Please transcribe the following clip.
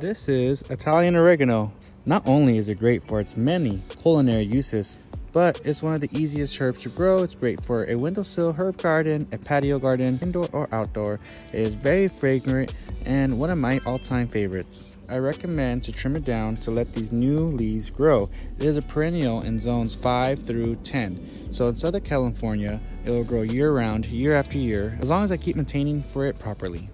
This is Italian oregano. Not only is it great for its many culinary uses, but it's one of the easiest herbs to grow. It's great for a windowsill herb garden, a patio garden, indoor or outdoor. It is very fragrant and one of my all-time favorites. I recommend to trim it down to let these new leaves grow. It is a perennial in zones 5 through 10. So in Southern California, it will grow year round, year after year, as long as I keep maintaining for it properly.